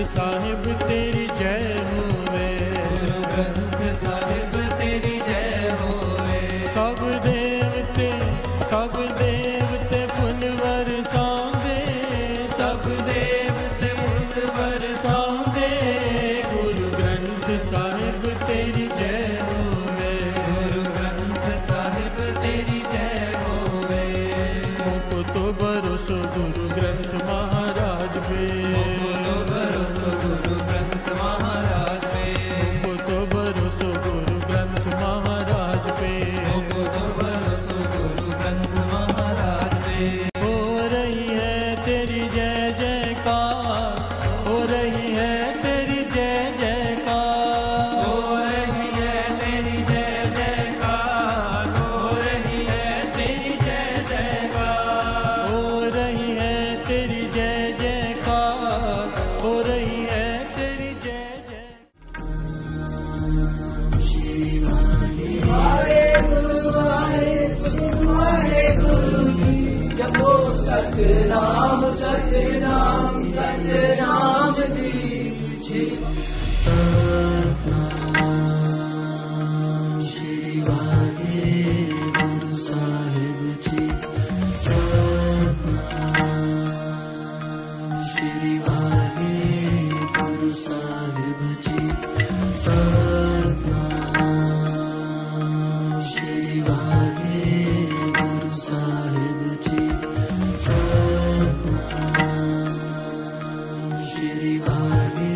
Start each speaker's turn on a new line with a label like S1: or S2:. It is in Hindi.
S1: ग्रंथ साहिब तेरी जय होवे
S2: ग्रंथ साहिब तेरी जय होवे
S1: सब देवते सब देवते फुल बरसाऊँगे सब
S2: देवते फुल
S1: बरसाऊँगे गुरु ग्रंथ साहिब तेरी जय होवे गुरु
S2: ग्रंथ साहिब तेरी जय होवे
S1: तो बरसो गुरु ग्रंथ मा पुकार हो रही है तेरी जय जय
S2: सतनाम सतनाम सतनाम
S3: Everybody